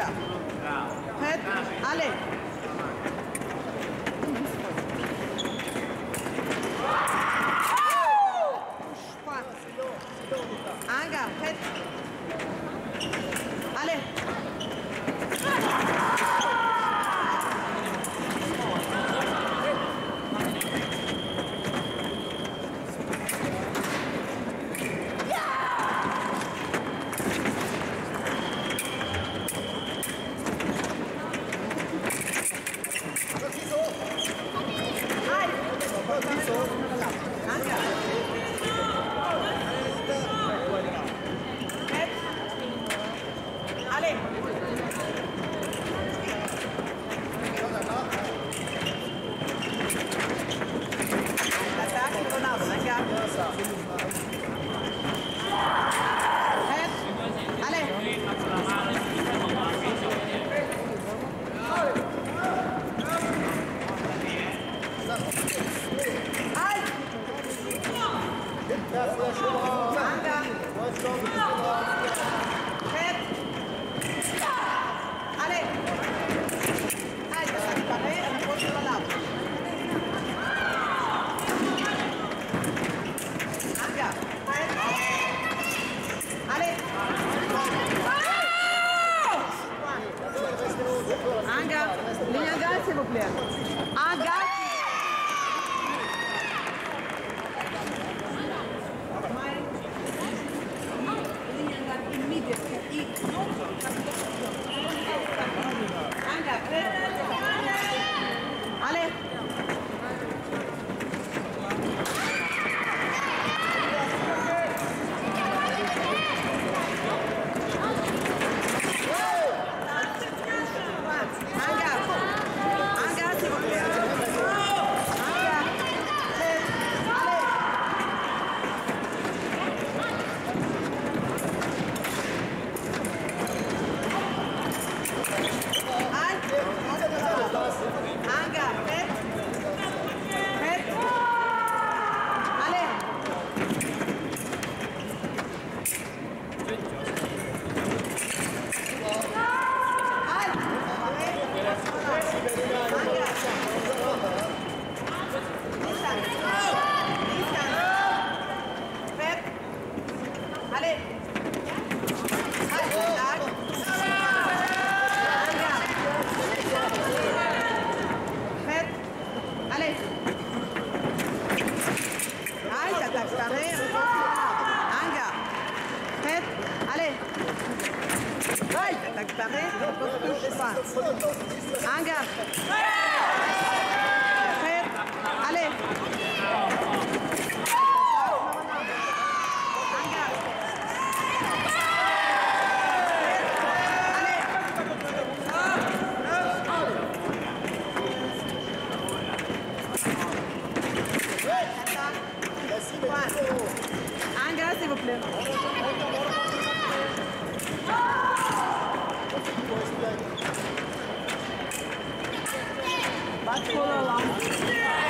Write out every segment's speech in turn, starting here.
Alter. Alle. Allez. Attaque, Ronaldo, Anga. Prête. Un gars, s'il vous plaît. Pas trop lent.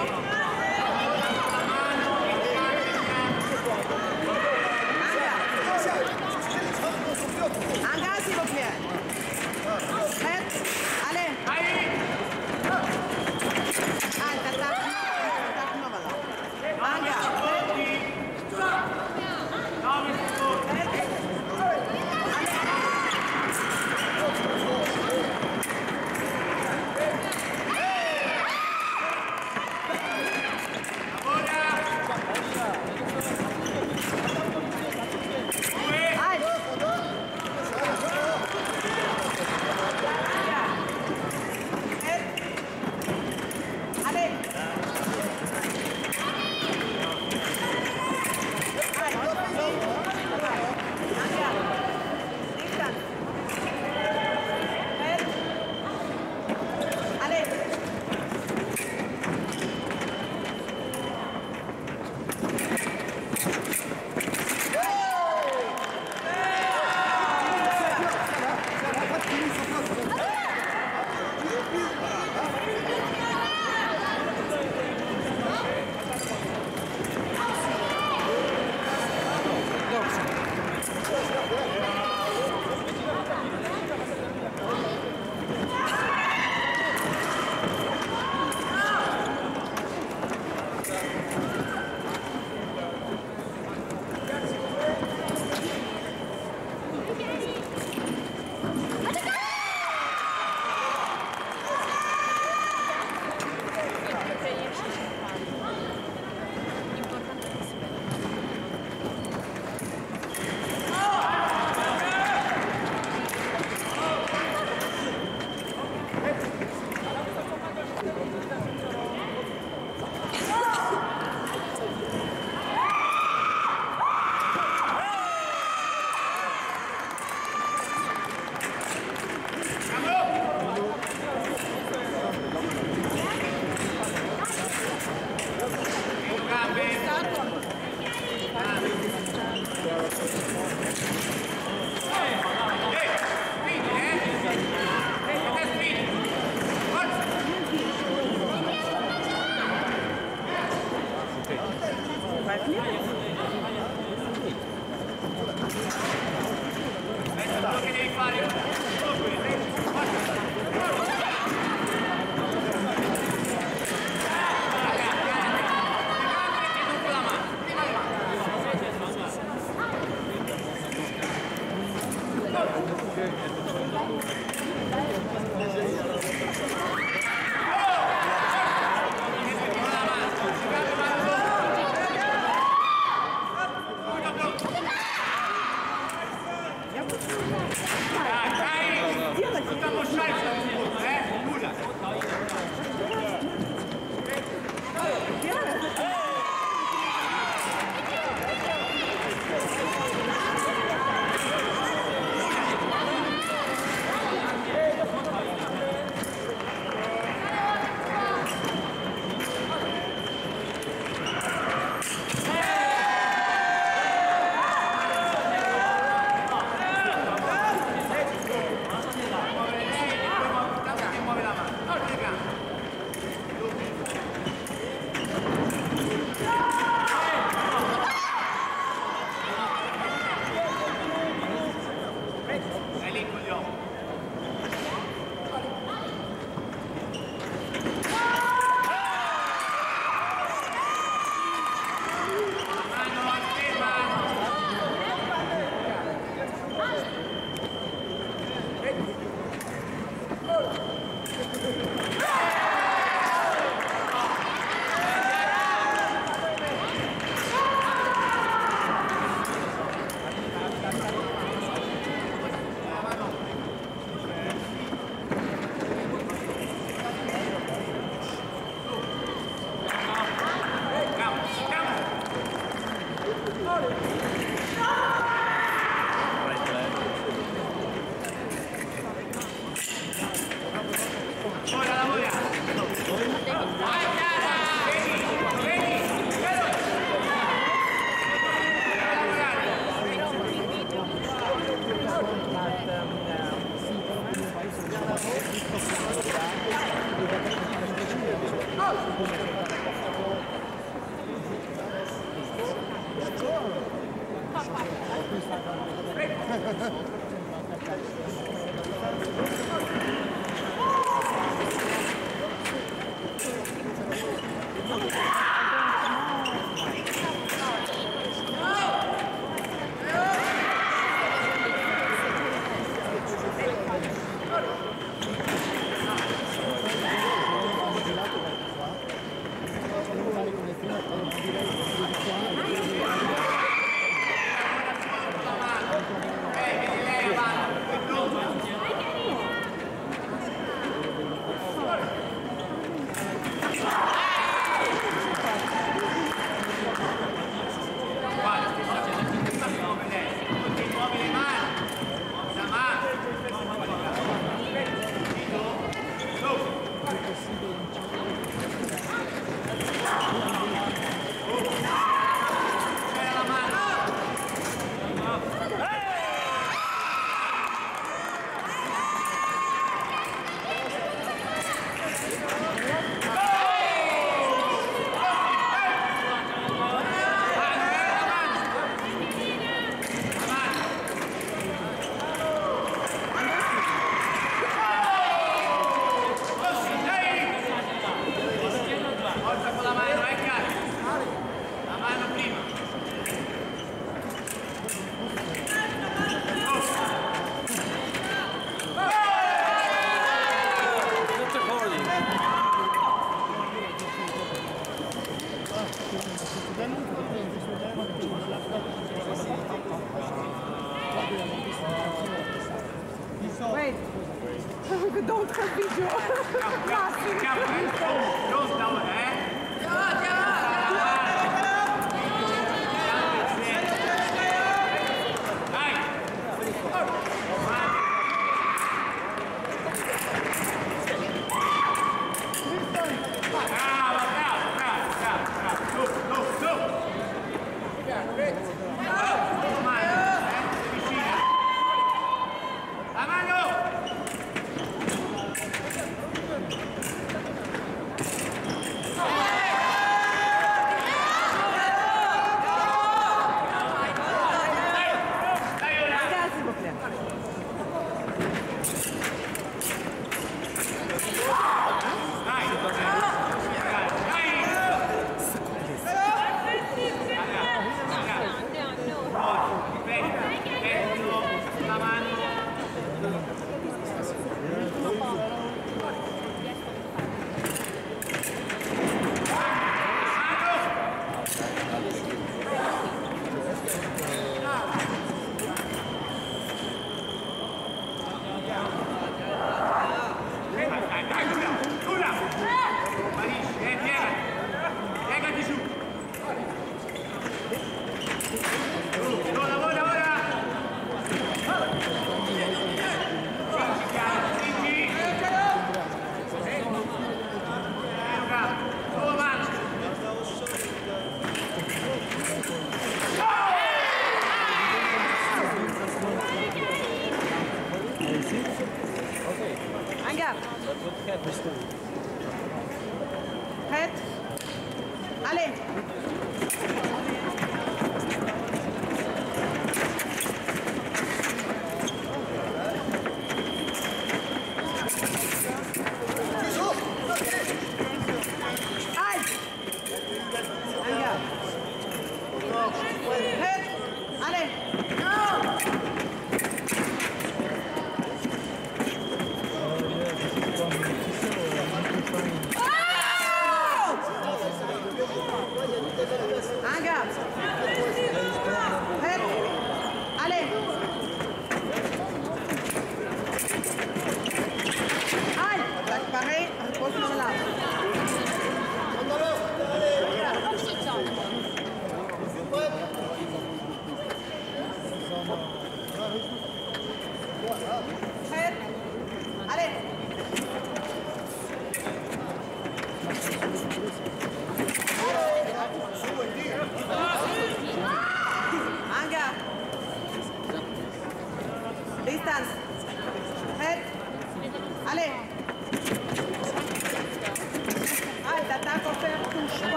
Come on.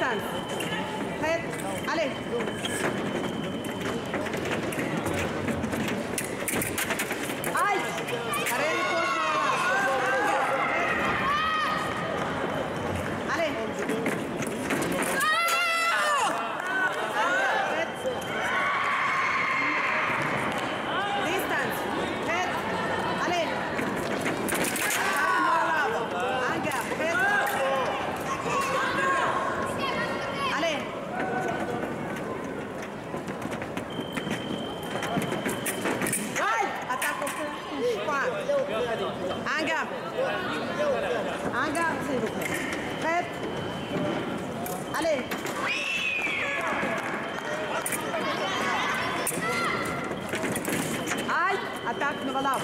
Distance. Ale.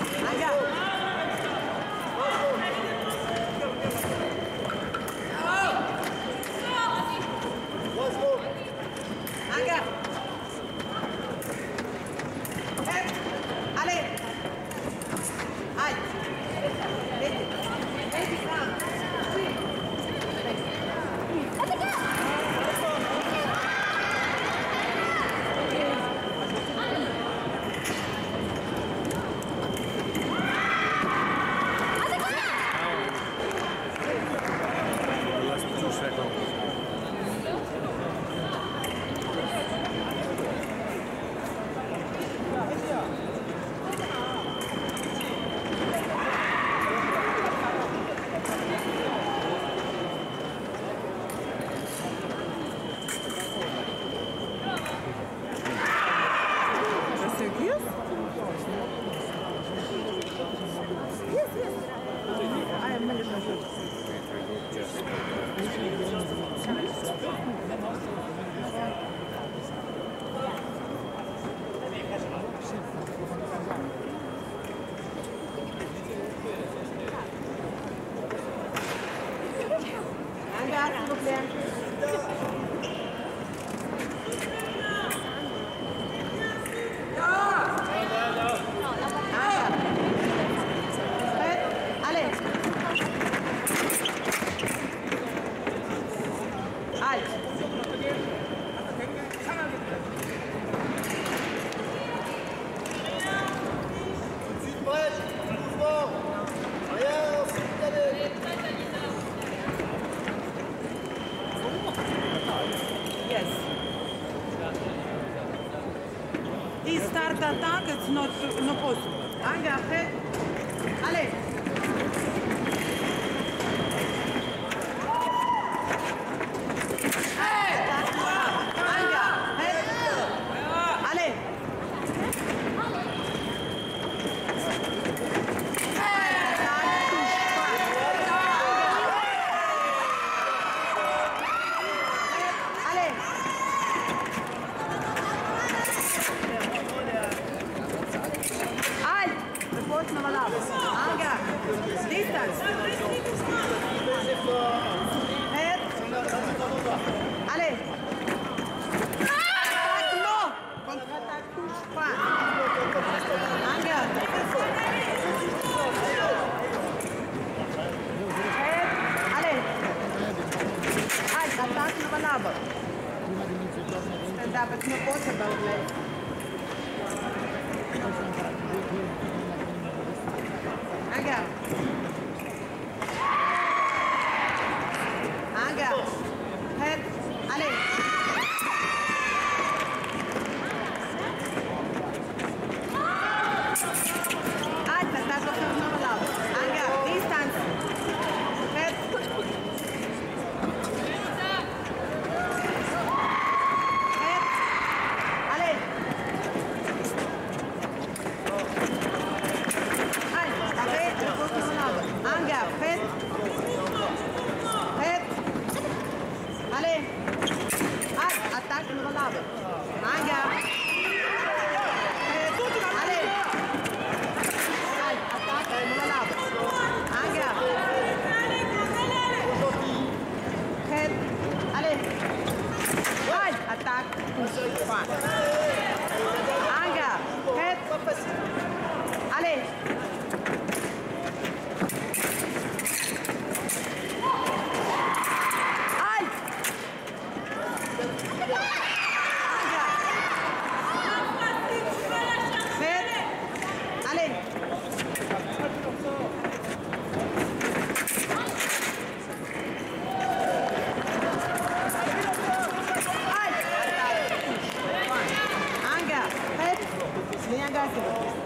Olha! targets not, not possible. Anche a te. Ale. Gracias.